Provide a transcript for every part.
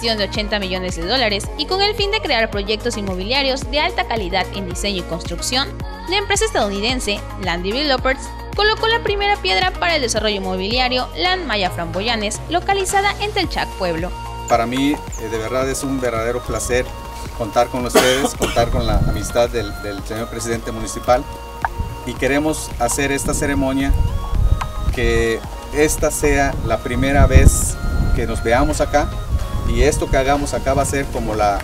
inversión de 80 millones de dólares y con el fin de crear proyectos inmobiliarios de alta calidad en diseño y construcción, la empresa estadounidense Land Developers colocó la primera piedra para el desarrollo inmobiliario Land Maya Framboyanes, localizada en Telchac, Pueblo. Para mí, eh, de verdad, es un verdadero placer contar con ustedes, contar con la amistad del, del señor presidente municipal y queremos hacer esta ceremonia que esta sea la primera vez que nos veamos acá y esto que hagamos acá va a ser como la,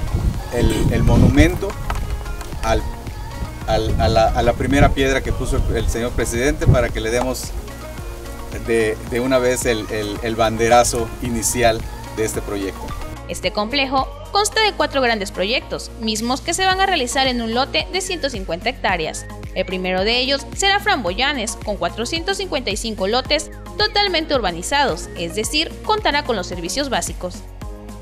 el, monumento al, a, la, primera piedra que puso el, señor presidente para que le demos de, una vez el, el banderazo inicial de este proyecto. Este complejo consta de cuatro grandes proyectos, mismos que se van a realizar en un lote de 150 hectáreas. El primero de ellos será Framboyanes, con 455 lotes totalmente urbanizados, es decir, contará con los servicios básicos.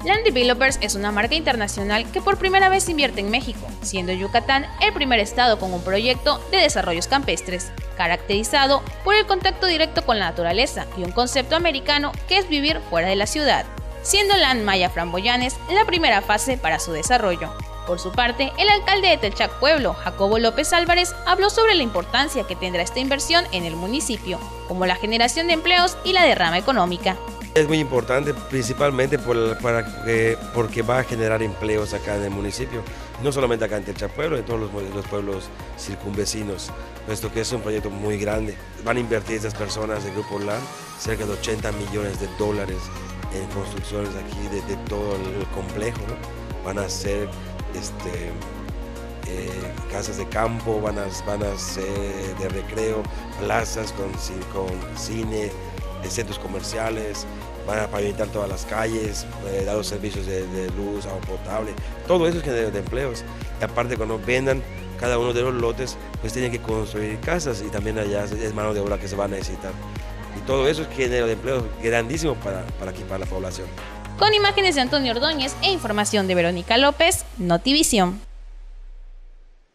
Land Developers es una marca internacional que por primera vez invierte en México, siendo Yucatán el primer estado con un proyecto de desarrollos campestres, caracterizado por el contacto directo con la naturaleza y un concepto americano que es vivir fuera de la ciudad, siendo Land Maya Framboyanes la primera fase para su desarrollo. Por su parte, el alcalde de Telchac Pueblo, Jacobo López Álvarez, habló sobre la importancia que tendrá esta inversión en el municipio, como la generación de empleos y la derrama económica. Es muy importante principalmente para porque va a generar empleos acá en el municipio, no solamente acá en Telchac Pueblo, en todos los, pueblos circunvecinos, puesto que es un proyecto muy grande. Van a invertir estas personas del Grupo LAN cerca de 80 millones de dólares en construcciones aquí de, todo el complejo. Van a ser este, eh, casas de campo, van a, van a ser de recreo, plazas con cine, centros comerciales, van a pavimentar todas las calles, eh, dar los servicios de, luz, agua potable, todo eso es genera de empleos. Y aparte cuando vendan cada uno de los lotes, pues tienen que construir casas y también allá es mano de obra que se va a necesitar. Y todo eso es genera de empleos grandísimo para, para equipar la población. Con imágenes de Antonio Ordóñez e información de Verónica López, Notivisión.